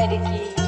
Eric.